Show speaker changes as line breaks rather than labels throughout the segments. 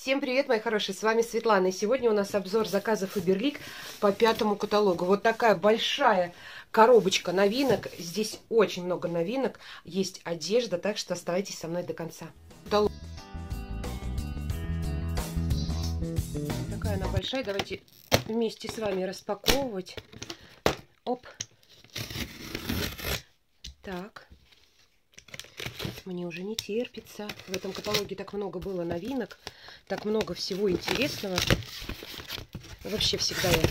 Всем привет, мои хорошие, с вами Светлана. И сегодня у нас обзор заказов Фаберлик по пятому каталогу. Вот такая большая коробочка новинок. Здесь очень много новинок, есть одежда, так что оставайтесь со мной до конца. Такая она большая, давайте вместе с вами распаковывать. Оп. Так. Мне уже не терпится. В этом каталоге так много было новинок, так много всего интересного. Вообще всегда я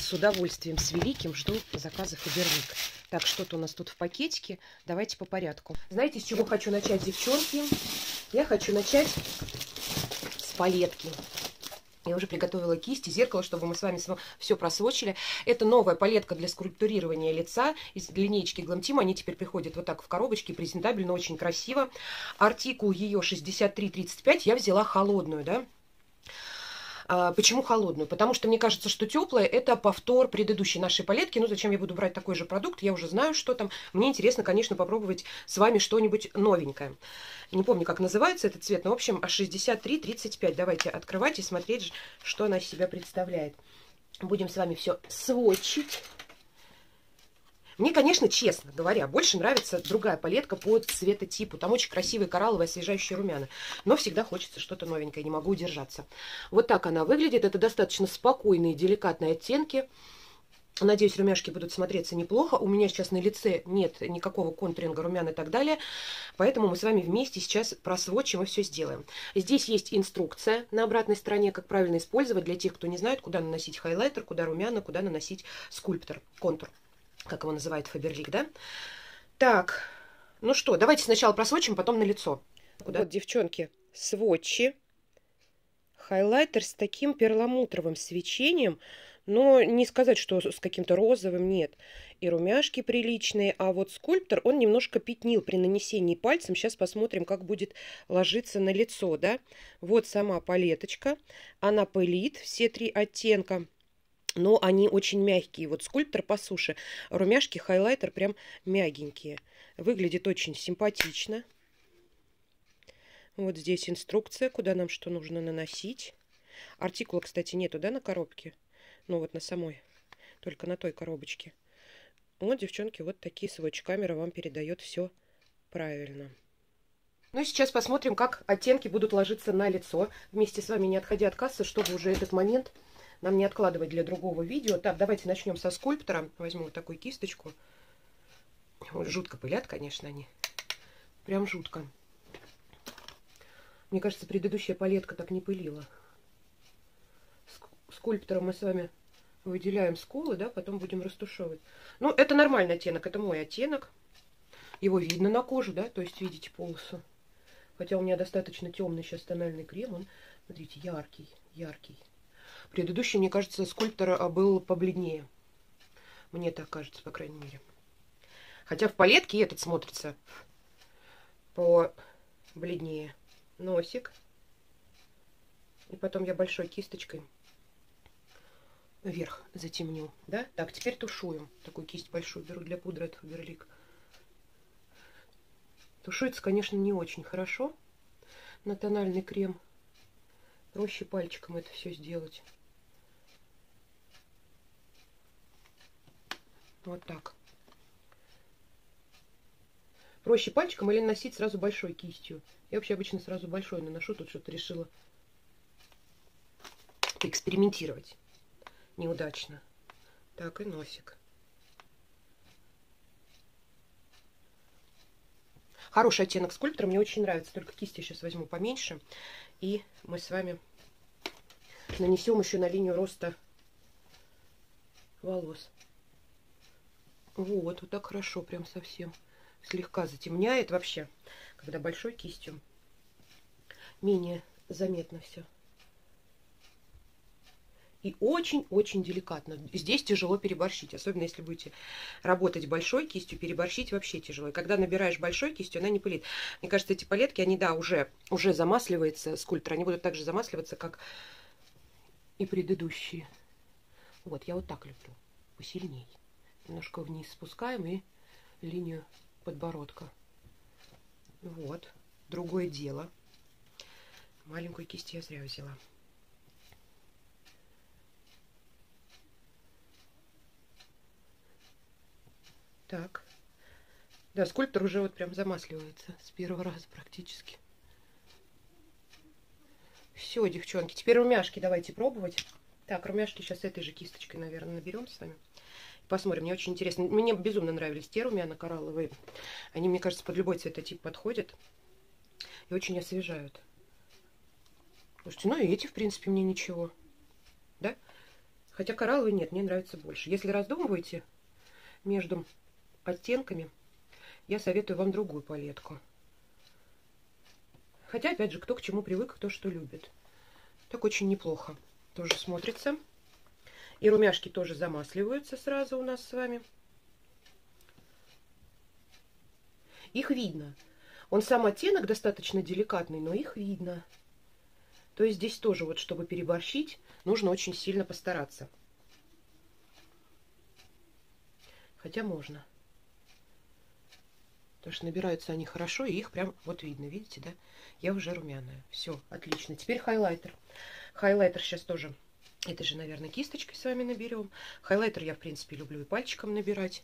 с удовольствием, с великим жду заказов Фаберлик. Так, что-то у нас тут в пакетике. Давайте по порядку. Знаете, с чего хочу начать, девчонки? Я хочу начать с палетки. Я уже приготовила кисти, зеркало, чтобы мы с вами все просвочили. Это новая палетка для скульптурирования лица из линейки Glam Они теперь приходят вот так в коробочке, презентабельно, очень красиво. Артикул ее 6335. Я взяла холодную, да. А, почему холодную? Потому что мне кажется, что теплая это повтор предыдущей нашей палетки. Ну, зачем я буду брать такой же продукт? Я уже знаю, что там. Мне интересно, конечно, попробовать с вами что-нибудь новенькое. Не помню, как называется этот цвет, но, в общем, 63-35. Давайте открывать и смотреть, что она из себя представляет. Будем с вами все сводчить. Мне, конечно, честно говоря, больше нравится другая палетка по цветотипу. Там очень красивые коралловые освежающие румяна. Но всегда хочется что-то новенькое, не могу удержаться. Вот так она выглядит. Это достаточно спокойные, деликатные оттенки. Надеюсь, румяшки будут смотреться неплохо. У меня сейчас на лице нет никакого контуринга, румян и так далее. Поэтому мы с вами вместе сейчас просвочим и все сделаем. Здесь есть инструкция на обратной стороне, как правильно использовать для тех, кто не знает, куда наносить хайлайтер, куда румяна, куда наносить скульптор, контур как его называет Фаберлик, да? Так, ну что, давайте сначала просвочим, потом на лицо. Куда? Вот, девчонки, сводчи. Хайлайтер с таким перламутровым свечением, но не сказать, что с каким-то розовым, нет. И румяшки приличные, а вот скульптор, он немножко пятнил при нанесении пальцем. Сейчас посмотрим, как будет ложиться на лицо, да. Вот сама палеточка, она пылит, все три оттенка но они очень мягкие. Вот скульптор по суше, румяшки, хайлайтер прям мягенькие. Выглядит очень симпатично. Вот здесь инструкция, куда нам что нужно наносить. Артикула, кстати, нету, да, на коробке? Ну, вот на самой, только на той коробочке. Вот, девчонки, вот такие сводчи. Камера вам передает все правильно. Ну и сейчас посмотрим, как оттенки будут ложиться на лицо. Вместе с вами, не отходя от кассы, чтобы уже этот момент нам не откладывать для другого видео. Так, давайте начнем со скульптора. Возьму вот такую кисточку. Ой, жутко пылят, конечно, они. Прям жутко. Мне кажется, предыдущая палетка так не пылила. Скульптором мы с вами выделяем скулы, да, потом будем растушевывать. Ну, это нормальный оттенок, это мой оттенок. Его видно на коже, да, то есть видите полосу. Хотя у меня достаточно темный сейчас тональный крем, он, смотрите, яркий, яркий. Предыдущий, мне кажется, скульптор а, был побледнее. Мне так кажется, по крайней мере. Хотя в палетке этот смотрится по бледнее. Носик. И потом я большой кисточкой вверх затемню. Да? Так, теперь тушуем. Такую кисть большую беру для пудры от Фаберлик. Тушуется, конечно, не очень хорошо на тональный крем. Проще пальчиком это все сделать. Вот так. Проще пальчиком или носить сразу большой кистью. Я вообще обычно сразу большой наношу. Тут что-то решила экспериментировать. Неудачно. Так, и носик. Хороший оттенок скульптора, мне очень нравится. Только кисти сейчас возьму поменьше. И мы с вами нанесем еще на линию роста волос. Вот, вот так хорошо, прям совсем. Слегка затемняет вообще, когда большой кистью. Менее заметно все. И очень-очень деликатно. Здесь тяжело переборщить, особенно если будете работать большой кистью, переборщить вообще тяжело. И когда набираешь большой кистью, она не пылит. Мне кажется, эти палетки, они, да, уже, уже замасливается скульптор. Они будут так же замасливаться, как и предыдущие. Вот, я вот так люблю, посильней немножко вниз спускаем и линию подбородка. Вот, другое дело. Маленькую кисть я зря взяла. Так. Да, скульптор уже вот прям замасливается с первого раза практически. Все, девчонки, теперь румяшки давайте пробовать. Так, румяшки сейчас этой же кисточкой, наверное, наберем с вами. Посмотрим, мне очень интересно. Мне безумно нравились те румяна коралловые. Они, мне кажется, под любой цветотип подходят. И очень освежают. Слушайте, ну и эти, в принципе, мне ничего. Да? Хотя коралловые нет, мне нравится больше. Если раздумываете между оттенками, я советую вам другую палетку. Хотя, опять же, кто к чему привык, кто что любит. Так очень неплохо тоже смотрится. И румяшки тоже замасливаются сразу у нас с вами. Их видно. Он сам оттенок достаточно деликатный, но их видно. То есть здесь тоже, вот чтобы переборщить, нужно очень сильно постараться. Хотя можно. Потому что набираются они хорошо, и их прям вот видно, видите, да? Я уже румяная. Все, отлично. Теперь хайлайтер. Хайлайтер сейчас тоже этой же, наверное, кисточкой с вами наберем. Хайлайтер я, в принципе, люблю и пальчиком набирать.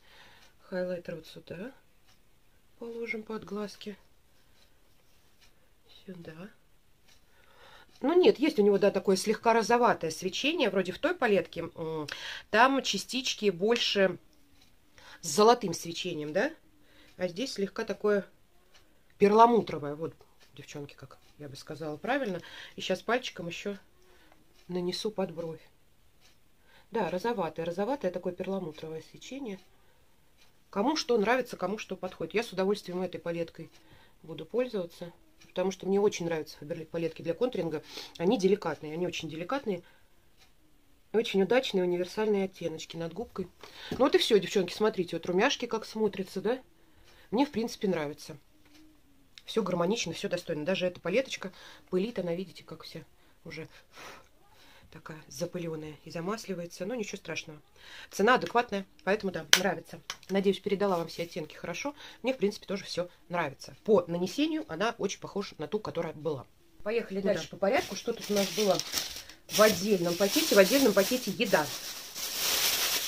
Хайлайтер вот сюда положим под глазки. Сюда. Ну нет, есть у него, да, такое слегка розоватое свечение, вроде в той палетке. Там частички больше с золотым свечением, да? А здесь слегка такое перламутровое. Вот, девчонки, как я бы сказала правильно. И сейчас пальчиком еще нанесу под бровь. Да, розоватое. Розоватое такое перламутровое свечение. Кому что нравится, кому что подходит. Я с удовольствием этой палеткой буду пользоваться. Потому что мне очень нравятся палетки для контуринга. Они деликатные, они очень деликатные. Очень удачные универсальные оттеночки над губкой. Ну вот и все, девчонки, смотрите, вот румяшки как смотрятся, да? Мне, в принципе, нравится. Все гармонично, все достойно. Даже эта палеточка пылит, она, видите, как вся уже такая запыленная и замасливается. Но ничего страшного. Цена адекватная, поэтому, да, нравится. Надеюсь, передала вам все оттенки хорошо. Мне, в принципе, тоже все нравится. По нанесению она очень похожа на ту, которая была. Поехали ну, дальше да. по порядку. Что тут у нас было в отдельном пакете? В отдельном пакете еда.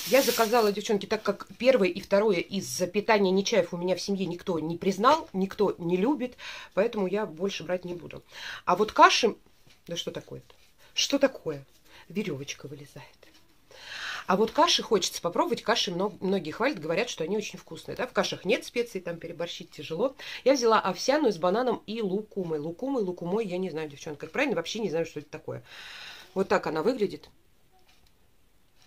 Я заказала, девчонки, так как первое и второе из питания Нечаев у меня в семье никто не признал, никто не любит, поэтому я больше брать не буду. А вот каши... Да что такое-то? Что такое? Веревочка вылезает. А вот каши хочется попробовать. Каши многие хвалят, говорят, что они очень вкусные. Да? В кашах нет специй, там переборщить тяжело. Я взяла овсяную с бананом и лукумой. Лукумой, лукумой, я не знаю, девчонка, как правильно, вообще не знаю, что это такое. Вот так она выглядит.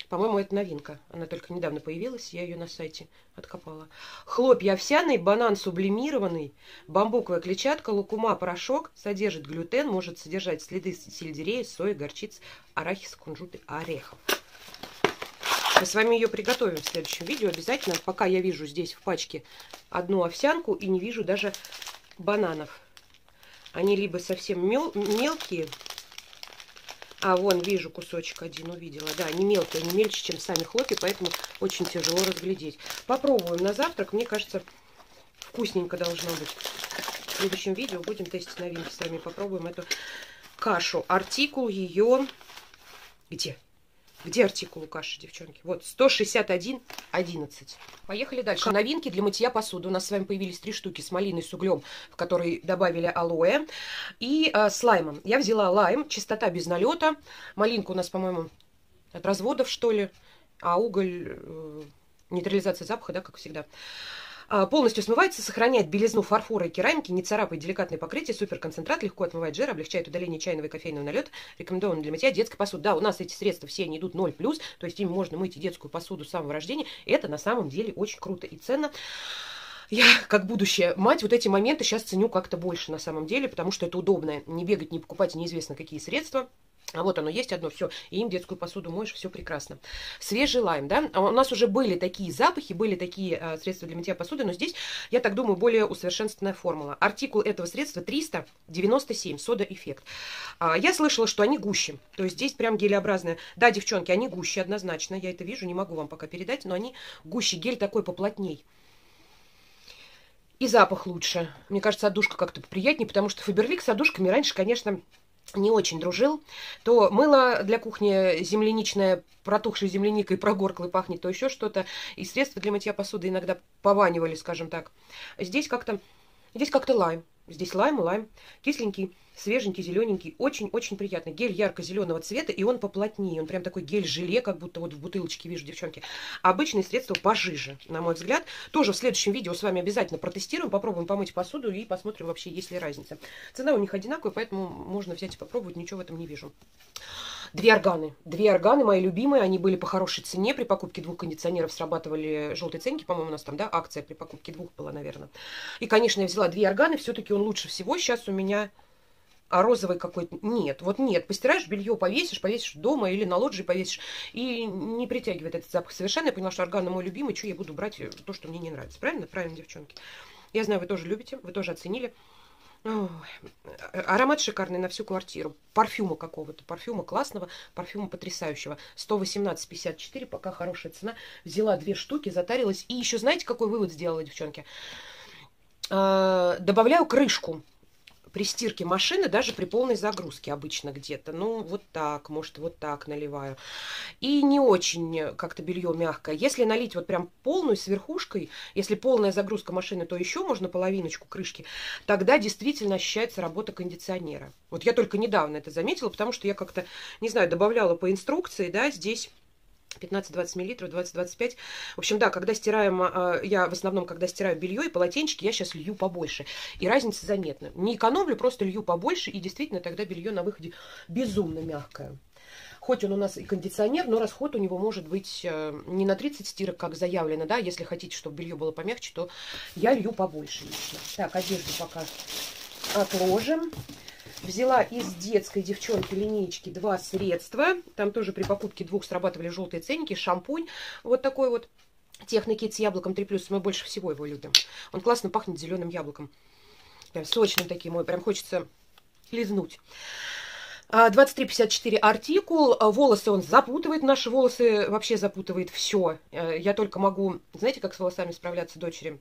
По-моему, это новинка. Она только недавно появилась, я ее на сайте откопала. Хлопья овсяные, банан сублимированный, бамбуковая клетчатка, лукума, порошок, содержит глютен, может содержать следы сельдерея, сои, горчиц, арахиса, кунжута, орехов. Мы с вами ее приготовим в следующем видео обязательно. Пока я вижу здесь в пачке одну овсянку и не вижу даже бананов. Они либо совсем мел мелкие, а, вон, вижу кусочек один, увидела. Да, не мелкие, не мельче, чем сами хлопья, поэтому очень тяжело разглядеть. Попробуем на завтрак. Мне кажется, вкусненько должно быть. В следующем видео будем тестить новинки с вами. Попробуем эту кашу. Артикул ее... Где? Где артикул у каши, девчонки? Вот, 161,11. Поехали дальше. Новинки для мытья посуды. У нас с вами появились три штуки с малиной, с углем, в который добавили алоэ. И э, с лаймом. Я взяла лайм, чистота без налета. Малинка у нас, по-моему, от разводов, что ли. А уголь, э, нейтрализация запаха, да, как всегда. А, полностью смывается, сохраняет белизну фарфора и керамики, не царапает деликатное покрытие, суперконцентрат, легко отмывает жир, облегчает удаление чайного и кофейного налета, рекомендован для мытья детской посуды. Да, у нас эти средства все они идут 0+, то есть им можно мыть и детскую посуду с самого рождения. Это на самом деле очень круто и ценно я, как будущая мать, вот эти моменты сейчас ценю как-то больше на самом деле, потому что это удобно. Не бегать, не покупать неизвестно какие средства. А вот оно есть одно, все, и им детскую посуду моешь, все прекрасно. Свежий лайм, да, а у нас уже были такие запахи, были такие а, средства для мытья посуды, но здесь, я так думаю, более усовершенствованная формула. Артикул этого средства 397, сода-эффект. А, я слышала, что они гуще, то есть здесь прям гелеобразные. Да, девчонки, они гуще однозначно, я это вижу, не могу вам пока передать, но они гуще, гель такой поплотней. И запах лучше. Мне кажется, отдушка как-то приятнее, потому что Фаберлик с отдушками раньше, конечно, не очень дружил, то мыло для кухни земляничное, протухшей земляникой, прогорклой пахнет, то еще что-то. И средства для мытья посуды иногда пованивали, скажем так. Здесь как-то здесь как-то лайм. Здесь лайм, лайм, кисленький, свеженький, зелененький, очень-очень приятный. Гель ярко-зеленого цвета, и он поплотнее. Он прям такой гель-желе, как будто вот в бутылочке вижу, девчонки. Обычные средства пожиже, на мой взгляд. Тоже в следующем видео с вами обязательно протестируем, попробуем помыть посуду и посмотрим вообще, есть ли разница. Цена у них одинаковая, поэтому можно взять и попробовать, ничего в этом не вижу. Две органы. Две органы, мои любимые, они были по хорошей цене. При покупке двух кондиционеров срабатывали желтые ценники, по-моему, у нас там, да, акция при покупке двух была, наверное. И, конечно, я взяла две органы, все-таки он лучше всего. Сейчас у меня а розовый какой-то нет. Вот нет. Постираешь белье, повесишь, повесишь дома или на лоджии повесишь. И не притягивает этот запах совершенно. Я поняла, что орган мой любимый, что я буду брать то, что мне не нравится. Правильно? Правильно, девчонки. Я знаю, вы тоже любите, вы тоже оценили. Ой, аромат шикарный на всю квартиру. Парфюма какого-то, парфюма классного, парфюма потрясающего. 118,54, пока хорошая цена. Взяла две штуки, затарилась. И еще знаете, какой вывод сделала, девчонки? А, добавляю крышку при стирке машины, даже при полной загрузке обычно где-то. Ну, вот так, может, вот так наливаю. И не очень как-то белье мягкое. Если налить вот прям полную с верхушкой, если полная загрузка машины, то еще можно половиночку крышки, тогда действительно ощущается работа кондиционера. Вот я только недавно это заметила, потому что я как-то, не знаю, добавляла по инструкции, да, здесь 15-20 миллилитров, 20-25. В общем, да, когда стираем, а, я в основном, когда стираю белье и полотенчики, я сейчас лью побольше. И разница заметна. Не экономлю, просто лью побольше, и действительно тогда белье на выходе безумно мягкое. Хоть он у нас и кондиционер, но расход у него может быть э, не на 30 стирок, как заявлено, да, если хотите, чтобы белье было помягче, то я лью побольше. Так, одежду пока отложим. Взяла из детской девчонки линейки два средства. Там тоже при покупке двух срабатывали желтые ценники. Шампунь вот такой вот. Технокит с яблоком 3+. Мы больше всего его любим. Он классно пахнет зеленым яблоком. Прям сочным таким. Мой прям хочется лизнуть. 23,54 а, артикул. Волосы он запутывает. Наши волосы вообще запутывает все. Э, я только могу... Знаете, как с волосами справляться дочери?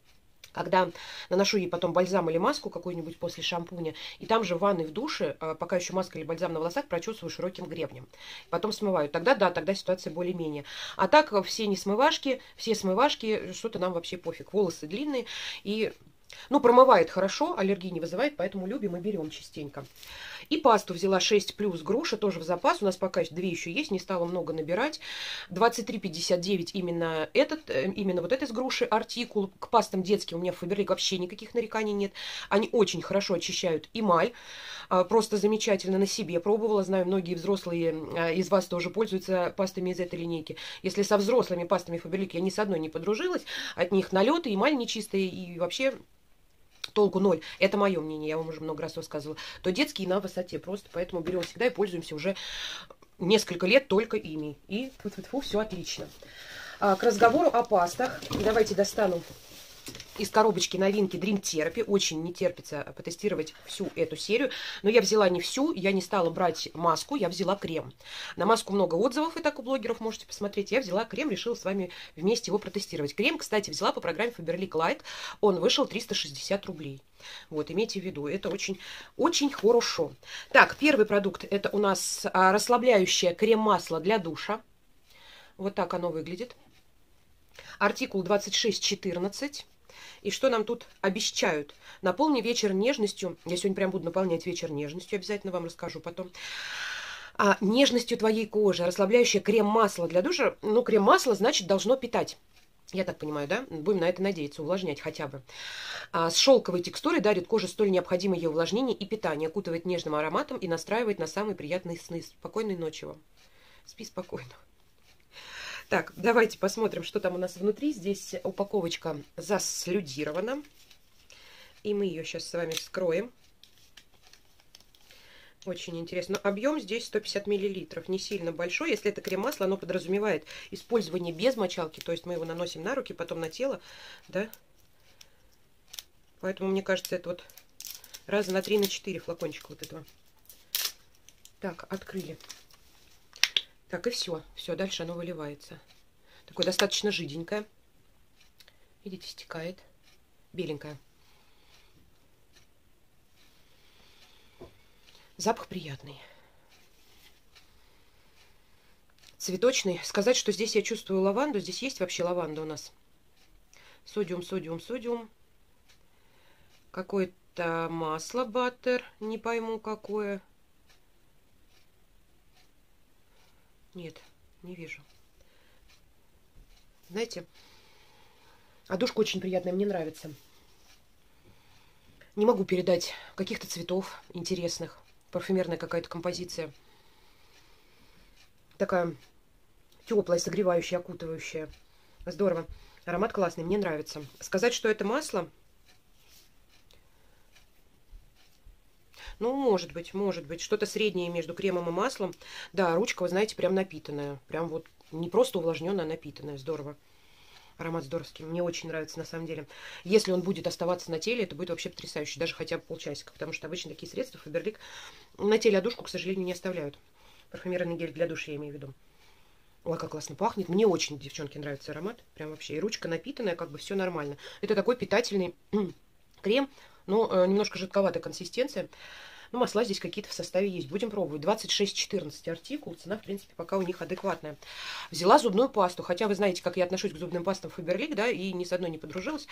Когда наношу ей потом бальзам или маску какую-нибудь после шампуня, и там же в ванной в душе, а, пока еще маска или бальзам на волосах, прочесываю широким гребнем. Потом смываю. Тогда да, тогда ситуация более-менее. А так все не смывашки, все смывашки, что-то нам вообще пофиг. Волосы длинные и ну, промывает хорошо, аллергии не вызывает, поэтому любим и берем частенько. И пасту взяла 6 плюс груша, тоже в запас. У нас пока две еще есть, не стало много набирать. 23,59 именно этот, э, именно вот этот с груши артикул. К пастам детским у меня в Фаберлик вообще никаких нареканий нет. Они очень хорошо очищают эмаль. А, просто замечательно на себе пробовала. Знаю, многие взрослые а, из вас тоже пользуются пастами из этой линейки. Если со взрослыми пастами Фаберлик я ни с одной не подружилась, от них налеты, эмаль нечистая и вообще толку ноль, это мое мнение, я вам уже много раз рассказывала, то детские на высоте просто, поэтому берем всегда и пользуемся уже несколько лет только ими. И фу -фу все отлично. А, к разговору о пастах. Давайте достану из коробочки новинки Dream Therapy. Очень не терпится потестировать всю эту серию. Но я взяла не всю, я не стала брать маску, я взяла крем. На маску много отзывов, и так у блогеров можете посмотреть. Я взяла крем, решила с вами вместе его протестировать. Крем, кстати, взяла по программе Faberlic Light. Он вышел 360 рублей. Вот, имейте в виду, это очень, очень хорошо. Так, первый продукт, это у нас а, расслабляющее крем-масло для душа. Вот так оно выглядит. Артикул 2614. И что нам тут обещают? Наполни вечер нежностью. Я сегодня прям буду наполнять вечер нежностью, обязательно вам расскажу потом. А, нежностью твоей кожи, расслабляющее крем-масло для душа. Ну, крем-масло, значит, должно питать. Я так понимаю, да? Будем на это надеяться, увлажнять хотя бы. А, с шелковой текстурой дарит коже столь необходимое ее увлажнение и питание, окутывает нежным ароматом и настраивает на самые приятные сны. Спокойной ночи вам. Спи спокойно. Так, давайте посмотрим, что там у нас внутри. Здесь упаковочка заслюдирована. И мы ее сейчас с вами вскроем. Очень интересно. Но объем здесь 150 миллилитров. Не сильно большой. Если это крем-масло, оно подразумевает использование без мочалки. То есть мы его наносим на руки, потом на тело. Да? Поэтому, мне кажется, это вот раза на 3 на 4 флакончика вот этого. Так, открыли. Так, и все. Все, дальше оно выливается. Такое достаточно жиденькое. Видите, стекает. Беленькое. Запах приятный. Цветочный. Сказать, что здесь я чувствую лаванду. Здесь есть вообще лаванда у нас. Содиум, содиум, содиум. Какое-то масло баттер. Не пойму какое. Нет, не вижу. Знаете, одушка очень приятная, мне нравится. Не могу передать каких-то цветов интересных. Парфюмерная какая-то композиция. Такая теплая, согревающая, окутывающая. Здорово. Аромат классный, мне нравится. Сказать, что это масло... Ну, может быть, может быть. Что-то среднее между кремом и маслом. Да, ручка, вы знаете, прям напитанная. Прям вот не просто увлажненная, а напитанная. Здорово. Аромат здоровский. Мне очень нравится, на самом деле. Если он будет оставаться на теле, это будет вообще потрясающе. Даже хотя бы полчасика. Потому что обычно такие средства Фаберлик на теле одушку, к сожалению, не оставляют. Парфюмерный гель для души, я имею в виду. Ой, как классно пахнет. Мне очень, девчонки, нравится аромат. Прям вообще. И ручка напитанная, как бы все нормально. Это такой питательный крем, но э, немножко жидковатая консистенция. Ну, масла здесь какие-то в составе есть. Будем пробовать. 26-14 артикул. Цена, в принципе, пока у них адекватная. Взяла зубную пасту. Хотя вы знаете, как я отношусь к зубным пастам Фаберлик, да, и ни с одной не подружилась.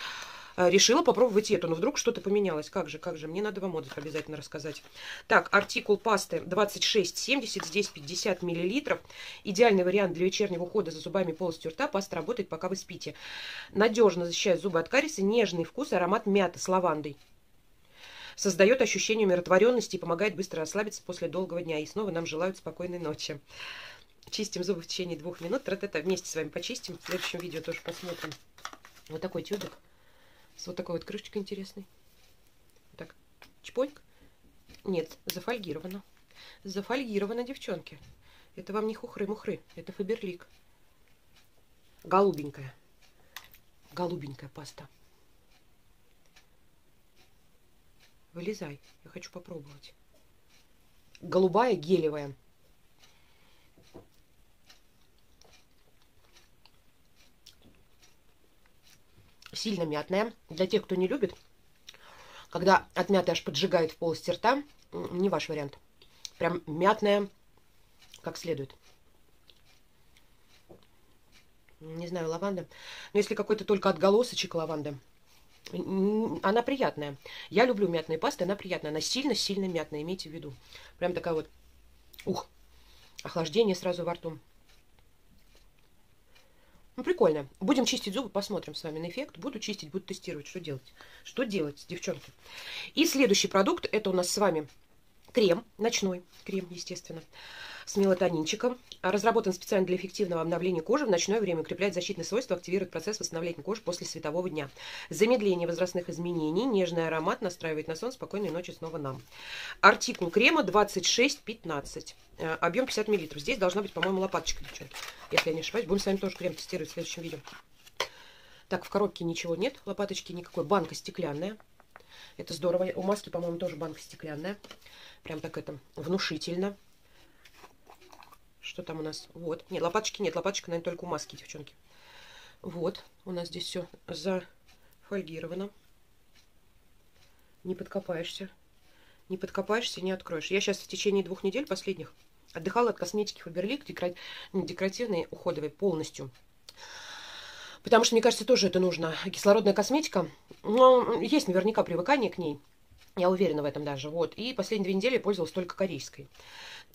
Э, решила попробовать эту, но вдруг что-то поменялось. Как же, как же, мне надо вам отзыв обязательно рассказать. Так, артикул пасты 26,70, здесь 50 миллилитров. Идеальный вариант для вечернего ухода за зубами полостью рта. Паста работает, пока вы спите. Надежно защищает зубы от кариеса, нежный вкус, аромат мяты с лавандой создает ощущение умиротворенности и помогает быстро расслабиться после долгого дня. И снова нам желают спокойной ночи. Чистим зубы в течение двух минут. Это вместе с вами почистим. В следующем видео тоже посмотрим. Вот такой тюбик. С вот такой вот крышечкой интересной. Так, чпоньк. Нет, зафольгировано. Зафольгировано, девчонки. Это вам не хухры-мухры. Это Фаберлик. Голубенькая. Голубенькая паста. Вылезай, я хочу попробовать. Голубая, гелевая. Сильно мятная. Для тех, кто не любит, когда от мяты аж поджигает в полости рта, не ваш вариант. Прям мятная, как следует. Не знаю, лаванда. Но если какой-то только отголосочек лаванды, она приятная. Я люблю мятные пасты, она приятная. Она сильно-сильно мятная, имейте в виду. Прям такая вот, ух, охлаждение сразу во рту. Ну, прикольно. Будем чистить зубы, посмотрим с вами на эффект. Буду чистить, буду тестировать, что делать. Что делать, девчонки. И следующий продукт, это у нас с вами крем, ночной крем, естественно с мелатонинчиком. Разработан специально для эффективного обновления кожи в ночное время, укрепляет защитные свойства, активирует процесс восстановления кожи после светового дня. Замедление возрастных изменений, нежный аромат настраивает на сон, спокойной ночи снова нам. Артикул крема 2615. Э, объем 50 мл. Здесь должна быть, по-моему, лопаточка, девчонки. Если я не ошибаюсь. Будем с вами тоже крем тестировать в следующем видео. Так, в коробке ничего нет, лопаточки никакой. Банка стеклянная. Это здорово. У маски, по-моему, тоже банка стеклянная. Прям так это внушительно. Что там у нас? Вот. Нет, лопаточки нет. Лопаточка, наверное, только у маски, девчонки. Вот. У нас здесь все зафольгировано. Не подкопаешься. Не подкопаешься, не откроешь. Я сейчас в течение двух недель последних отдыхала от косметики Фаберлик, декоративной, уходовой полностью. Потому что, мне кажется, тоже это нужно. Кислородная косметика, но есть наверняка привыкание к ней. Я уверена в этом даже. Вот. И последние две недели я пользовалась только корейской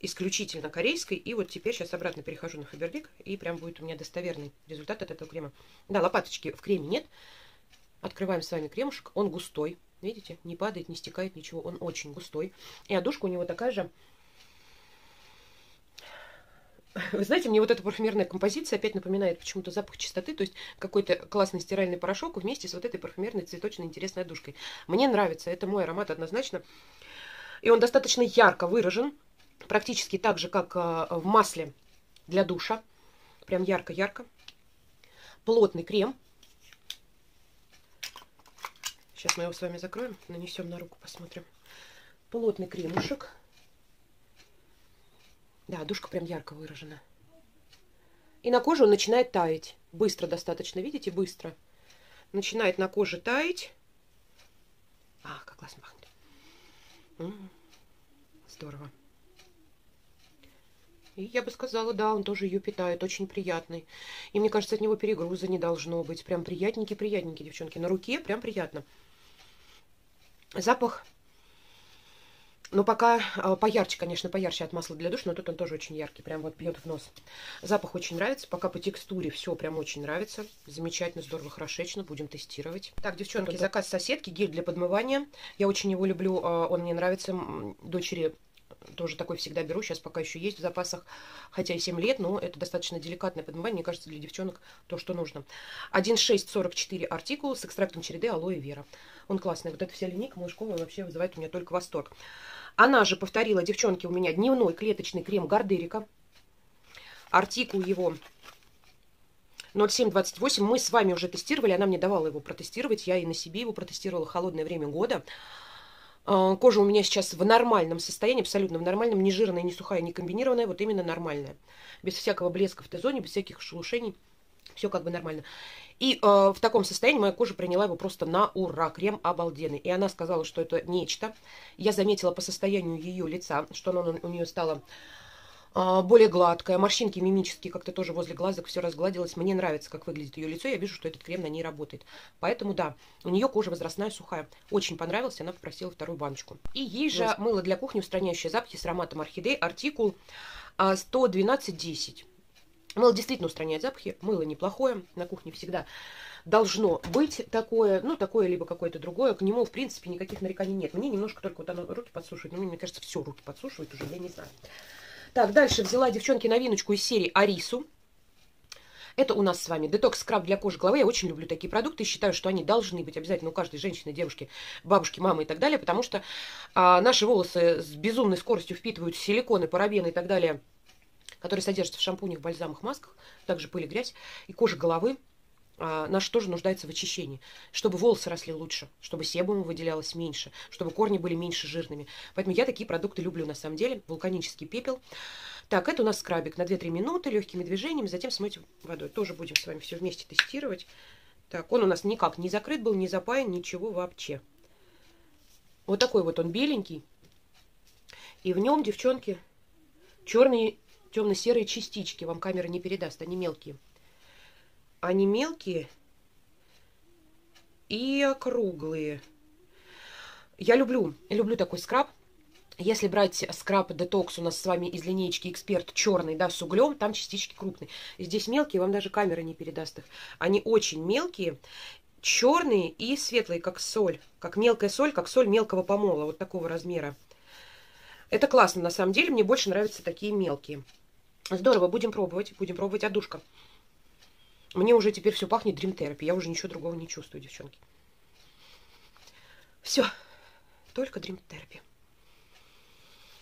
исключительно корейской. И вот теперь сейчас обратно перехожу на Фаберлик, и прям будет у меня достоверный результат от этого крема. Да, лопаточки в креме нет. Открываем с вами кремушек. Он густой. Видите, не падает, не стекает ничего. Он очень густой. И одушка у него такая же... Вы знаете, мне вот эта парфюмерная композиция опять напоминает почему-то запах чистоты, то есть какой-то классный стиральный порошок вместе с вот этой парфюмерной цветочной интересной одушкой. Мне нравится, это мой аромат однозначно. И он достаточно ярко выражен, практически так же, как э, в масле для душа. Прям ярко-ярко. Плотный крем. Сейчас мы его с вами закроем, нанесем на руку, посмотрим. Плотный кремушек. Да, душка прям ярко выражена. И на коже он начинает таять. Быстро достаточно, видите, быстро. Начинает на коже таять. А, как классно пахнет. М -м -м. Здорово. И я бы сказала, да, он тоже ее питает, очень приятный. И мне кажется, от него перегруза не должно быть. Прям приятненький-приятненький, девчонки. На руке прям приятно. Запах ну, пока а, поярче, конечно, поярче от масла для душа, но тут он тоже очень яркий, прям вот бьет в нос. Запах очень нравится, пока по текстуре все прям очень нравится. Замечательно, здорово, хорошечно, будем тестировать. Так, девчонки, заказ соседки, гель для подмывания. Я очень его люблю, а, он мне нравится. Дочери тоже такой всегда беру, сейчас пока еще есть в запасах, хотя и 7 лет, но это достаточно деликатное подмывание, мне кажется, для девчонок то, что нужно. 1,644 артикул с экстрактом череды алоэ вера. Он классный, вот эта вся линейка малышковая вообще вызывает у меня только восторг. Она же повторила, девчонки, у меня дневной клеточный крем Гардерика. Артикул его 0728. Мы с вами уже тестировали, она мне давала его протестировать. Я и на себе его протестировала холодное время года. А, кожа у меня сейчас в нормальном состоянии, абсолютно в нормальном, не жирная, не сухая, не комбинированная, вот именно нормальная. Без всякого блеска в Т-зоне, без всяких шелушений. Все как бы нормально. И э, в таком состоянии моя кожа приняла его просто на ура. Крем обалденный. И она сказала, что это нечто. Я заметила по состоянию ее лица, что оно у нее стало э, более гладкое. Морщинки мимические как-то тоже возле глазок все разгладилось. Мне нравится, как выглядит ее лицо. Я вижу, что этот крем на ней работает. Поэтому да, у нее кожа возрастная, сухая. Очень понравился. Она попросила вторую баночку. И ей же мыло для кухни, устраняющее запахи с ароматом орхидей. Артикул э, 112.10. Мыло действительно устраняет запахи. Мыло неплохое. На кухне всегда должно быть такое, ну, такое, либо какое-то другое. К нему, в принципе, никаких нареканий нет. Мне немножко только вот оно руки подсушивает. Ну, мне кажется, все руки подсушивает уже, я не знаю. Так, дальше взяла, девчонки, новиночку из серии Арису. Это у нас с вами детокс-скраб для кожи головы. Я очень люблю такие продукты. Считаю, что они должны быть обязательно у каждой женщины, девушки, бабушки, мамы и так далее. Потому что а, наши волосы с безумной скоростью впитывают силиконы, парабены и так далее – которые содержатся в шампунях, бальзамах, масках, также пыль и грязь, и кожа головы, а, наша тоже нуждается в очищении, чтобы волосы росли лучше, чтобы себум выделялось меньше, чтобы корни были меньше жирными. Поэтому я такие продукты люблю на самом деле. Вулканический пепел. Так, это у нас скрабик на 2-3 минуты, легкими движениями, затем смыть водой. Тоже будем с вами все вместе тестировать. Так, он у нас никак не закрыт был, не запаян, ничего вообще. Вот такой вот он беленький. И в нем, девчонки, черные темно-серые частички. Вам камера не передаст, они мелкие. Они мелкие и округлые. Я люблю, люблю такой скраб. Если брать скраб детокс у нас с вами из линейки Эксперт черный, да, с углем, там частички крупные. Здесь мелкие, вам даже камера не передаст их. Они очень мелкие, черные и светлые, как соль. Как мелкая соль, как соль мелкого помола, вот такого размера. Это классно, на самом деле. Мне больше нравятся такие мелкие. Здорово, будем пробовать. Будем пробовать одушка. Мне уже теперь все пахнет Dream Therapy. Я уже ничего другого не чувствую, девчонки. Все. Только Dream Therapy.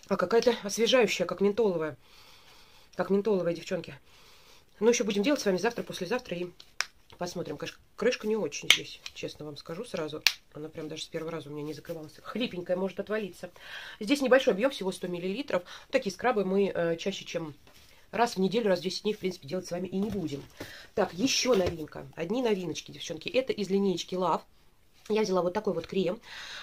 А какая-то освежающая, как ментоловая. Как ментоловая, девчонки. Ну, еще будем делать с вами завтра, послезавтра и посмотрим. Конечно, крышка не очень здесь, честно вам скажу сразу. Она прям даже с первого раза у меня не закрывалась. Хлипенькая, может отвалиться. Здесь небольшой объем, всего 100 мл. Такие скрабы мы э, чаще, чем раз в неделю, раз в 10 дней, в принципе, делать с вами и не будем. Так, еще новинка. Одни новиночки, девчонки. Это из линейки Love. Я взяла вот такой вот крем,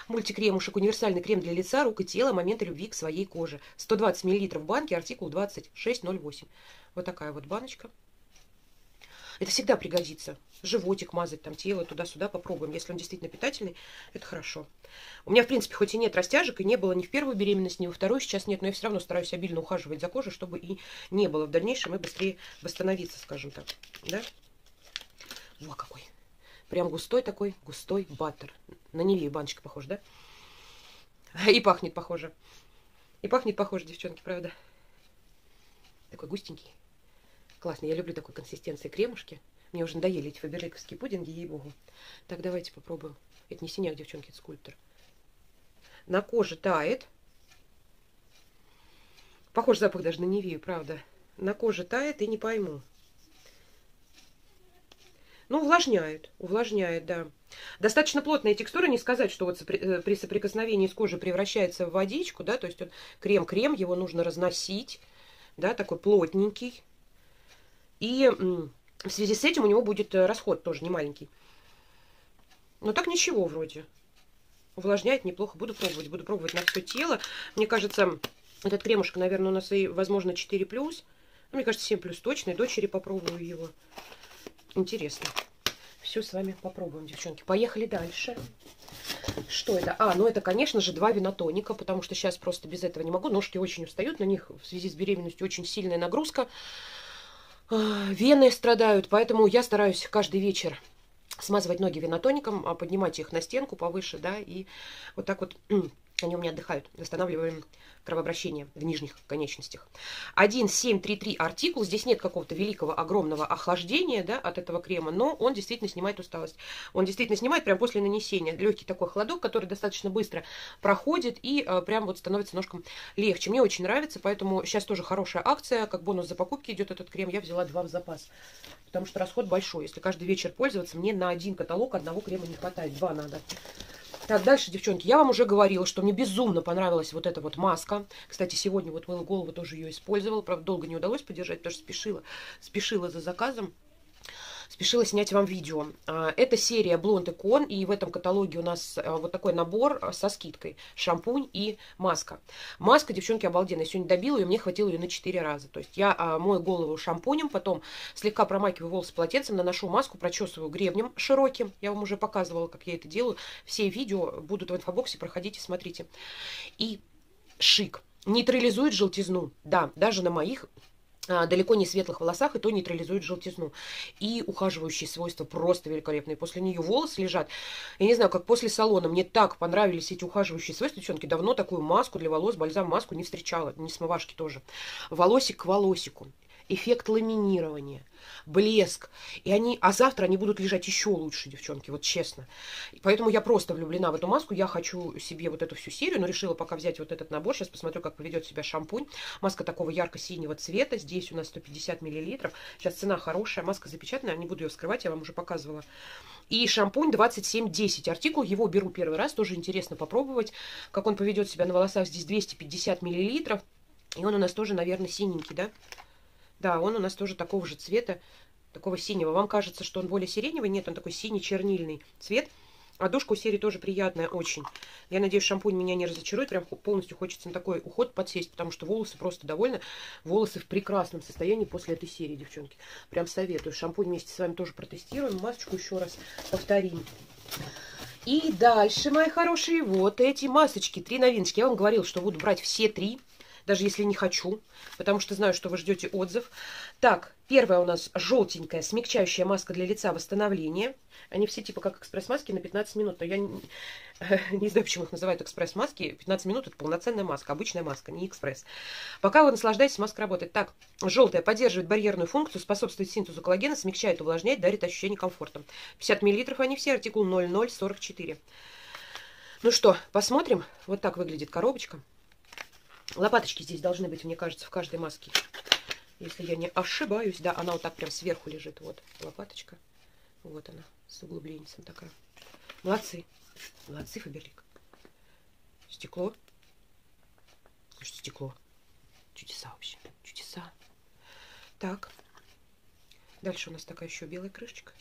мультикремушек, универсальный крем для лица, рук и тела, моменты любви к своей коже. 120 мл в банке, артикул 2608. Вот такая вот баночка. Это всегда пригодится. Животик мазать, там тело, туда-сюда попробуем. Если он действительно питательный, это хорошо. У меня, в принципе, хоть и нет растяжек, и не было ни в первую беременность, ни во вторую сейчас нет, но я все равно стараюсь обильно ухаживать за кожей, чтобы и не было в дальнейшем, и быстрее восстановиться, скажем так. Да? Во какой. Прям густой такой, густой баттер. На Неве баночка похожа, да? И пахнет похоже. И пахнет похоже, девчонки, правда? Такой густенький. Классно, я люблю такой консистенции кремушки. Мне уже надоели эти фаберликовские пудинги, ей-богу. Так, давайте попробуем. Это не синяк, девчонки, это скульптор. На коже тает. Похож запах даже на Невию, правда. На коже тает и не пойму. Ну, увлажняет, увлажняет, да. Достаточно плотная текстура, не сказать, что вот э, при соприкосновении с кожей превращается в водичку, да, то есть он крем-крем, его нужно разносить, да, такой плотненький. И в связи с этим у него будет э, расход тоже не маленький. Но так ничего вроде. Увлажняет неплохо. Буду пробовать. Буду пробовать на все тело. Мне кажется, Этот кремушек, наверное, у нас и, возможно, 4+. Ну, мне кажется, 7 плюс точно. И дочери попробую его. Интересно. Все с вами попробуем, девчонки. Поехали дальше. Что это? А, ну это, конечно же, два винотоника, потому что сейчас просто без этого не могу. Ножки очень устают, на них в связи с беременностью очень сильная нагрузка. Вены страдают, поэтому я стараюсь каждый вечер смазывать ноги винотоником, а поднимать их на стенку повыше, да, и вот так вот они у меня отдыхают. Восстанавливаем кровообращение в нижних конечностях. 1733 артикул. Здесь нет какого-то великого, огромного охлаждения да, от этого крема, но он действительно снимает усталость. Он действительно снимает прям после нанесения. Легкий такой холодок, который достаточно быстро проходит и э, прям вот становится ножкам легче. Мне очень нравится, поэтому сейчас тоже хорошая акция. Как бонус за покупки идет этот крем. Я взяла два в запас, потому что расход большой. Если каждый вечер пользоваться, мне на один каталог одного крема не хватает. Два надо. Так, дальше, девчонки, я вам уже говорила, что мне безумно понравилась вот эта вот маска. Кстати, сегодня вот мыла голову, тоже ее использовала. Правда, долго не удалось подержать, потому что спешила, спешила за заказом спешила снять вам видео. А, это серия Blond Icon, и в этом каталоге у нас а, вот такой набор а, со скидкой. Шампунь и маска. Маска, девчонки, обалденная. Сегодня добила ее, мне хватило ее на 4 раза. То есть я мою голову шампунем, потом слегка промакиваю волосы полотенцем, наношу маску, прочесываю гребнем широким. Я вам уже показывала, как я это делаю. Все видео будут в инфобоксе, проходите, смотрите. И шик. Нейтрализует желтизну. Да, даже на моих далеко не светлых волосах, и то нейтрализует желтизну. И ухаживающие свойства просто великолепные. После нее волосы лежат. Я не знаю, как после салона. Мне так понравились эти ухаживающие свойства. Девчонки, давно такую маску для волос, бальзам-маску не встречала. Не смывашки тоже. Волосик к волосику. Эффект ламинирования блеск. И они, а завтра они будут лежать еще лучше, девчонки, вот честно. Поэтому я просто влюблена в эту маску. Я хочу себе вот эту всю серию, но решила пока взять вот этот набор. Сейчас посмотрю, как поведет себя шампунь. Маска такого ярко-синего цвета. Здесь у нас 150 миллилитров. Сейчас цена хорошая. Маска запечатанная. Не буду ее вскрывать, я вам уже показывала. И шампунь 2710. Артикул его беру первый раз. Тоже интересно попробовать, как он поведет себя на волосах. Здесь 250 миллилитров. И он у нас тоже, наверное, синенький, да? Да, он у нас тоже такого же цвета, такого синего. Вам кажется, что он более сиреневый? Нет, он такой синий-чернильный цвет. А душка у серии тоже приятная очень. Я надеюсь, шампунь меня не разочарует. Прям полностью хочется на такой уход подсесть, потому что волосы просто довольны. Волосы в прекрасном состоянии после этой серии, девчонки. Прям советую. Шампунь вместе с вами тоже протестируем. Масочку еще раз повторим. И дальше, мои хорошие, вот эти масочки. Три новиночки. Я вам говорила, что буду брать все три даже если не хочу, потому что знаю, что вы ждете отзыв. Так, первая у нас желтенькая смягчающая маска для лица восстановления. Они все типа как экспресс-маски на 15 минут, но я не, не знаю, почему их называют экспресс-маски. 15 минут это полноценная маска, обычная маска, не экспресс. Пока вы наслаждаетесь, маска работает. Так, желтая поддерживает барьерную функцию, способствует синтезу коллагена, смягчает, увлажняет, дарит ощущение комфорта. 50 мл они все, артикул 0044. Ну что, посмотрим. Вот так выглядит коробочка. Лопаточки здесь должны быть, мне кажется, в каждой маске. Если я не ошибаюсь. Да, она вот так прям сверху лежит. Вот лопаточка. Вот она, с углублением такая. Молодцы. Молодцы, Фаберлик. Стекло. Слушайте, стекло. Чудеса вообще. Чудеса. Так. Дальше у нас такая еще белая крышечка.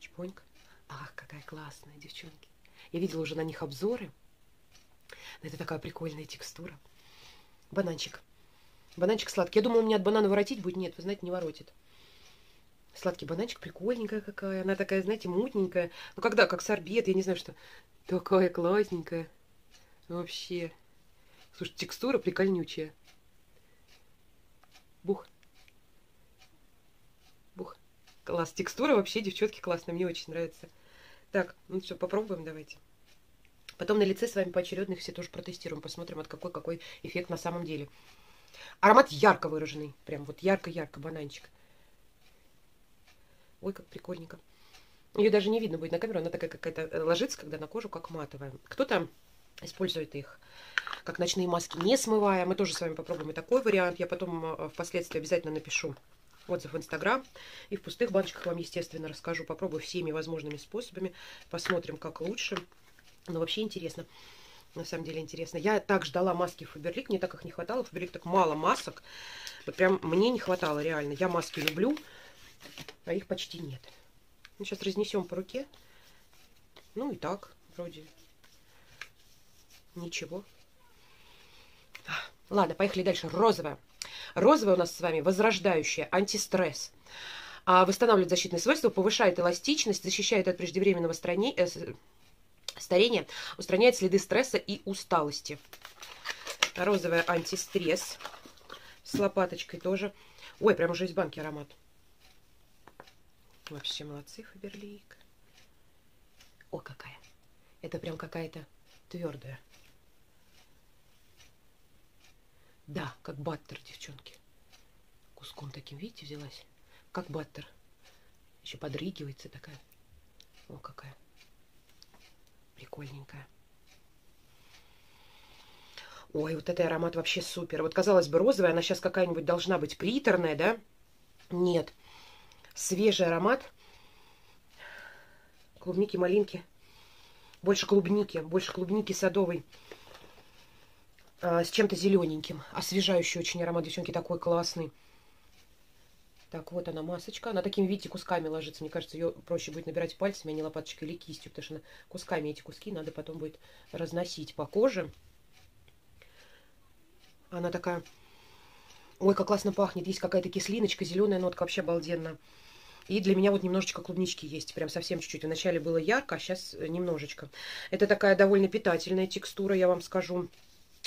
Чпонька. Ах, какая классная, девчонки. Я видела уже на них обзоры. Это такая прикольная текстура. Бананчик. Бананчик сладкий. Я думала, у меня от банана воротить будет. Нет, вы знаете, не воротит. Сладкий бананчик, прикольненькая какая. Она такая, знаете, мутненькая. Ну, когда, как сорбет, я не знаю, что. Такая классненькая. Вообще. Слушай, текстура прикольнючая. Бух. Бух. Класс. Текстура вообще, девчонки, классная. Мне очень нравится. Так, ну что, попробуем давайте. Потом на лице с вами поочередно их все тоже протестируем, посмотрим, от какой какой эффект на самом деле. Аромат ярко выраженный, прям вот ярко-ярко, бананчик. Ой, как прикольненько. Ее даже не видно будет на камеру, она такая какая-то э, ложится, когда на кожу, как матовая. Кто-то использует их как ночные маски, не смывая. Мы тоже с вами попробуем и такой вариант. Я потом э, впоследствии обязательно напишу отзыв в Инстаграм. И в пустых баночках вам, естественно, расскажу. Попробую всеми возможными способами. Посмотрим, как лучше. Но вообще интересно. На самом деле интересно. Я так ждала маски Фаберлик. Мне так их не хватало. Фаберлик так мало масок. Вот прям мне не хватало реально. Я маски люблю, а их почти нет. Ну, сейчас разнесем по руке. Ну и так, вроде ничего. Ладно, поехали дальше. Розовая. Розовая у нас с вами возрождающая, антистресс. А, восстанавливает защитные свойства, повышает эластичность, защищает от преждевременного стране, старения, устраняет следы стресса и усталости. Розовая антистресс с лопаточкой тоже. Ой, прям уже из банки аромат. Вообще молодцы, Фаберлик. О, какая. Это прям какая-то твердая. Да, как баттер, девчонки. Куском таким, видите, взялась. Как баттер. Еще подрыгивается такая. О, какая. Прикольненькая. Ой, вот этот аромат вообще супер. Вот, казалось бы, розовая, она сейчас какая-нибудь должна быть приторная, да? Нет. Свежий аромат. Клубники, малинки. Больше клубники, больше клубники садовой. А, с чем-то зелененьким. Освежающий очень аромат, девчонки, такой классный. Так, вот она масочка. Она такими, видите, кусками ложится. Мне кажется, ее проще будет набирать пальцами, а не лопаточкой или кистью, потому что она кусками эти куски надо потом будет разносить по коже. Она такая... Ой, как классно пахнет. Есть какая-то кислиночка, зеленая нотка. Вообще обалденно. И для меня вот немножечко клубнички есть. Прям совсем чуть-чуть. Вначале было ярко, а сейчас немножечко. Это такая довольно питательная текстура, я вам скажу.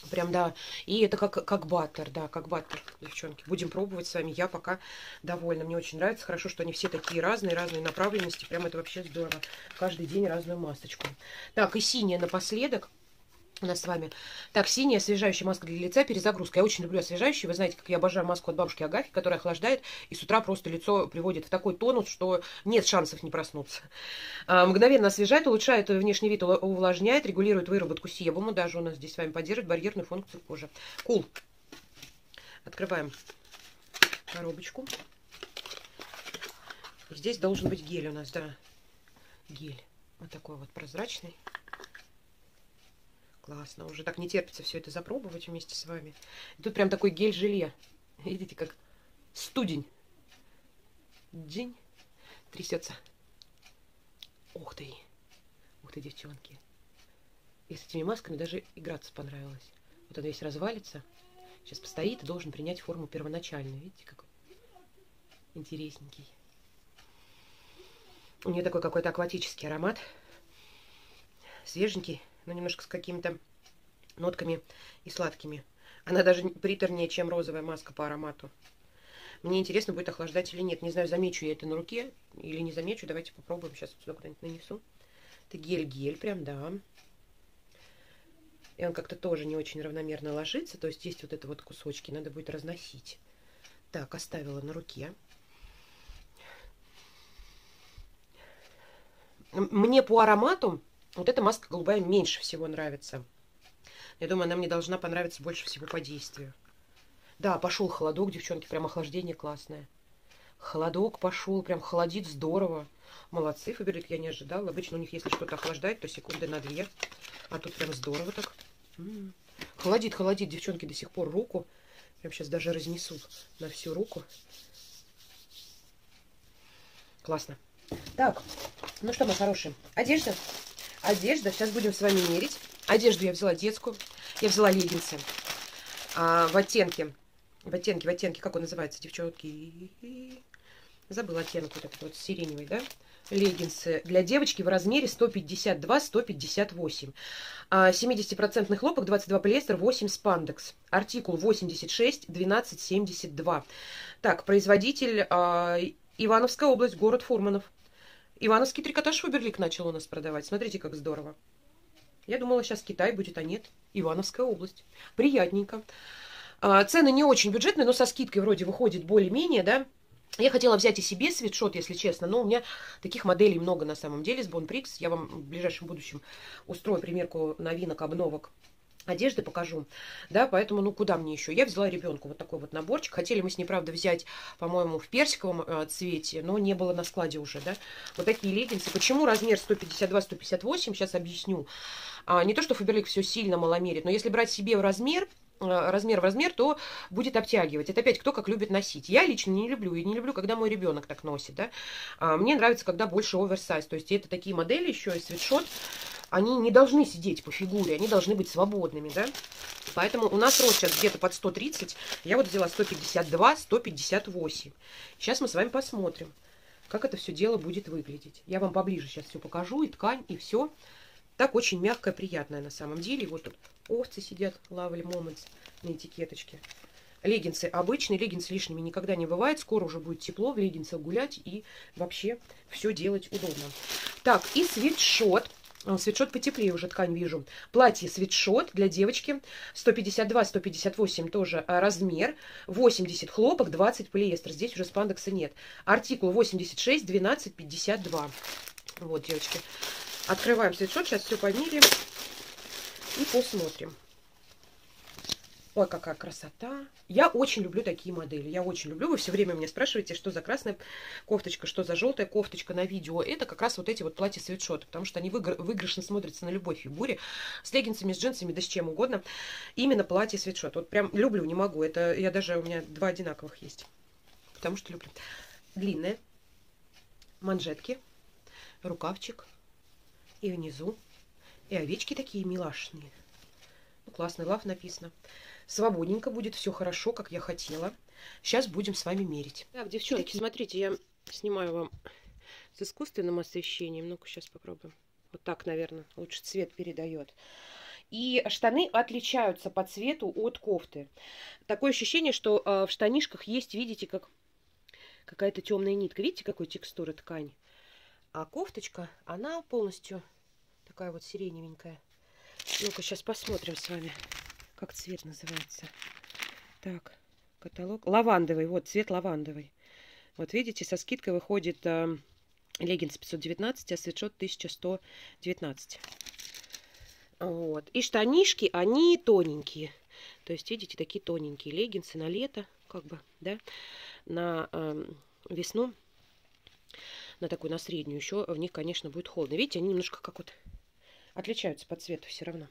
Прям, да. И это как, как баттер, да, как баттер, девчонки. Будем пробовать с вами. Я пока довольна. Мне очень нравится. Хорошо, что они все такие разные, разные направленности. Прям это вообще здорово. Каждый день разную масочку. Так, и синяя напоследок у нас с вами. Так, синяя освежающая маска для лица, перезагрузка. Я очень люблю освежающие. Вы знаете, как я обожаю маску от бабушки Агафьи, которая охлаждает и с утра просто лицо приводит в такой тонус, что нет шансов не проснуться. А, мгновенно освежает, улучшает внешний вид, увлажняет, регулирует выработку себума. Даже у нас здесь с вами поддерживает барьерную функцию кожи. Кул. Cool. Открываем коробочку. Здесь должен быть гель у нас, да. Гель. Вот такой вот прозрачный. Классно. Уже так не терпится все это запробовать вместе с вами. И тут прям такой гель-желе. Видите, как студень. День. Трясется. Ух ты. Ух ты, девчонки. И с этими масками даже играться понравилось. Вот он весь развалится. Сейчас постоит и должен принять форму первоначальную. Видите, какой интересненький. У нее такой какой-то акватический аромат. Свеженький но немножко с какими-то нотками и сладкими. Она даже приторнее, чем розовая маска по аромату. Мне интересно, будет охлаждать или нет. Не знаю, замечу я это на руке или не замечу. Давайте попробуем. Сейчас сюда куда-нибудь нанесу. Это гель-гель прям, да. И он как-то тоже не очень равномерно ложится. То есть есть вот это вот кусочки. Надо будет разносить. Так, оставила на руке. Мне по аромату вот эта маска голубая меньше всего нравится. Я думаю, она мне должна понравиться больше всего по действию. Да, пошел холодок, девчонки, прям охлаждение классное. Холодок пошел, прям холодит здорово. Молодцы, Фаберлик, я не ожидала. Обычно у них, если что-то охлаждает, то секунды на две. А тут прям здорово так. М -м -м. Холодит, холодит, девчонки, до сих пор руку. Прям сейчас даже разнесу на всю руку. Классно. Так, ну что, мои хорошие, одежда. Одежда. Сейчас будем с вами мерить. Одежду я взяла детскую. Я взяла леггинсы а, в оттенке. В оттенке, в оттенке, как он называется, девчонки? Забыла оттенок вот этот вот сиреневый, да? Леггинсы для девочки в размере 152-158. 70% хлопок, 22 полиэстер, 8 спандекс. Артикул 86 1272. Так, производитель а, Ивановская область, город Фурманов. Ивановский трикотаж Фаберлик начал у нас продавать. Смотрите, как здорово. Я думала, сейчас Китай будет, а нет. Ивановская область. Приятненько. А, цены не очень бюджетные, но со скидкой вроде выходит более-менее, да. Я хотела взять и себе свитшот, если честно, но у меня таких моделей много на самом деле с Bonprix. Я вам в ближайшем будущем устрою примерку новинок, обновок одежды покажу, да, поэтому, ну, куда мне еще? Я взяла ребенку вот такой вот наборчик, хотели мы с ней, правда, взять, по-моему, в персиковом э, цвете, но не было на складе уже, да, вот такие леггинсы. Почему размер 152-158, сейчас объясню. А, не то, что Фаберлик все сильно маломерит, но если брать себе в размер, размер в размер, то будет обтягивать. Это опять кто как любит носить. Я лично не люблю. И не люблю, когда мой ребенок так носит. Да? А мне нравится, когда больше оверсайз. То есть это такие модели еще и свитшот. Они не должны сидеть по фигуре, они должны быть свободными, да? Поэтому у нас рост сейчас где-то под 130. Я вот взяла 152, 158. Сейчас мы с вами посмотрим, как это все дело будет выглядеть. Я вам поближе сейчас все покажу, и ткань, и все. Так очень мягкое, приятное на самом деле. Вот тут овцы сидят, Lovely Moments на этикеточке. Леггинсы обычные, леггинсы лишними никогда не бывает. Скоро уже будет тепло в леггинсах гулять и вообще все делать удобно. Так, и свитшот. Свитшот потеплее уже ткань вижу. Платье свитшот для девочки. 152-158 тоже а, размер. 80 хлопок, 20 полиэстер. Здесь уже спандекса нет. Артикул 86, 12, 52. Вот, девочки. Открываем свитшот. Сейчас все померяем и посмотрим. Ой, какая красота. Я очень люблю такие модели. Я очень люблю. Вы все время меня спрашиваете, что за красная кофточка, что за желтая кофточка на видео. Это как раз вот эти вот платья свитшоты, потому что они выигрышно смотрятся на любой фигуре. С леггинсами, с джинсами, да с чем угодно. Именно платье свитшот. Вот прям люблю, не могу. Это я даже, у меня два одинаковых есть. Потому что люблю. Длинная. Манжетки. Рукавчик. И внизу. И овечки такие милашные. Ну, классный лав написано. Свободненько будет, все хорошо, как я хотела. Сейчас будем с вами мерить. Так, девчонки, смотрите, я снимаю вам с искусственным освещением. Ну-ка, сейчас попробуем. Вот так, наверное, лучше цвет передает. И штаны отличаются по цвету от кофты. Такое ощущение, что э, в штанишках есть, видите, как какая-то темная нитка. Видите, какой текстуры ткань? А кофточка, она полностью такая вот сиреневенькая. Ну-ка, сейчас посмотрим с вами как цвет называется. Так, каталог. Лавандовый, вот, цвет лавандовый. Вот видите, со скидкой выходит э, леггинс 519, а свитшот 1119. Вот. И штанишки, они тоненькие. То есть, видите, такие тоненькие леггинсы на лето, как бы, да, на э, весну, на такую, на среднюю еще, в них, конечно, будет холодно. Видите, они немножко как вот отличаются по цвету все равно.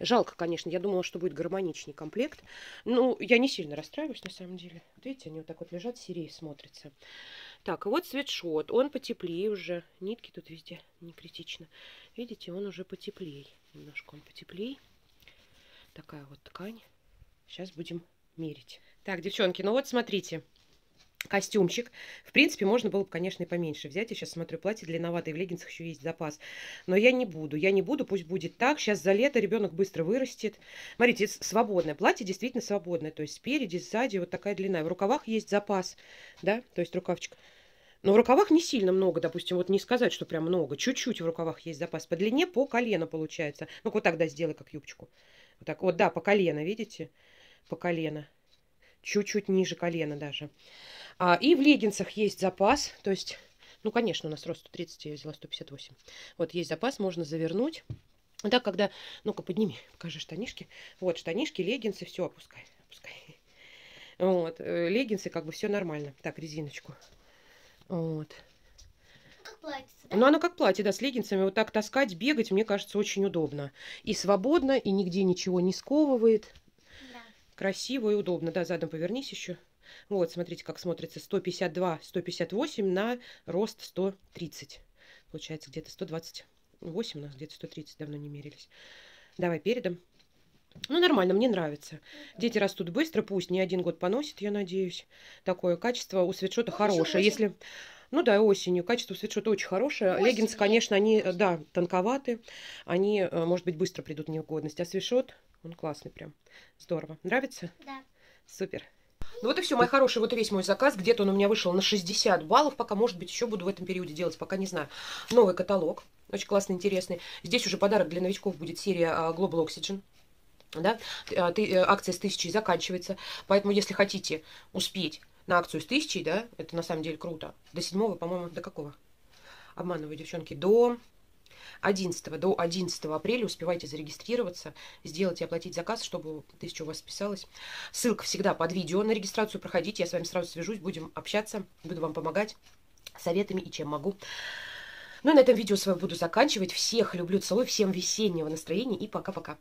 Жалко, конечно, я думала, что будет гармоничнее комплект. Ну, я не сильно расстраиваюсь, на самом деле. Вот видите, они вот так вот лежат, серии смотрятся. Так, вот свитшот, он потеплее уже. Нитки тут везде не критично. Видите, он уже потеплее. Немножко он потеплее. Такая вот ткань. Сейчас будем мерить. Так, девчонки, ну вот смотрите костюмчик. В принципе, можно было бы, конечно, и поменьше взять. Я сейчас смотрю, платье длинноватое, в леггинсах еще есть запас. Но я не буду, я не буду, пусть будет так. Сейчас за лето ребенок быстро вырастет. Смотрите, свободное. Платье действительно свободное. То есть спереди, сзади вот такая длина. В рукавах есть запас, да, то есть рукавчик. Но в рукавах не сильно много, допустим, вот не сказать, что прям много. Чуть-чуть в рукавах есть запас. По длине по колено получается. Ну, вот тогда сделай как юбочку. Вот так, вот, да, по колено, видите? По колено. Чуть-чуть ниже колена даже. А, и в леггинсах есть запас, то есть, ну, конечно, у нас рост 130, я взяла 158. Вот есть запас, можно завернуть. Так, когда, ну-ка, подними, покажи штанишки. Вот, штанишки, леггинсы, все, опускай, опускай. Вот, э, леггинсы, как бы все нормально. Так, резиночку. Вот.
Как платье, да?
Ну, оно как платье, да, с леггинсами. Вот так таскать, бегать, мне кажется, очень удобно. И свободно, и нигде ничего не сковывает. Красиво и удобно. Да, задом повернись еще. Вот, смотрите, как смотрится 152, 158 на рост 130. Получается где-то 128, у нас где-то 130, давно не мерились. Давай передом. Ну, нормально, мне нравится. Дети растут быстро, пусть не один год поносит, я надеюсь. Такое качество у свитшота ну, хорошее. Если... Ну да, осенью. Качество свитшота очень хорошее. Осенью. Леггинсы, конечно, они, Осенью. да, тонковаты. Они, э, может быть, быстро придут в негодность. А свитшот, он классный прям. Здорово. Нравится?
Да.
Супер. Ну вот и все, мои хорошие, вот и весь мой заказ. Где-то он у меня вышел на 60 баллов. Пока, может быть, еще буду в этом периоде делать, пока не знаю. Новый каталог. Очень классный, интересный. Здесь уже подарок для новичков будет серия а, Global Oxygen. Да? А, э, акция с тысячей заканчивается. Поэтому, если хотите успеть на акцию с тысячей, да, это на самом деле круто. До седьмого, по-моему, до какого? Обманываю, девчонки. До 11 до 11 апреля успевайте зарегистрироваться, сделать и оплатить заказ, чтобы тысяча у вас списалась. Ссылка всегда под видео на регистрацию. Проходите, я с вами сразу свяжусь, будем общаться, буду вам помогать советами и чем могу. Ну и на этом видео с вами буду заканчивать. Всех люблю, целую, всем весеннего настроения и пока-пока.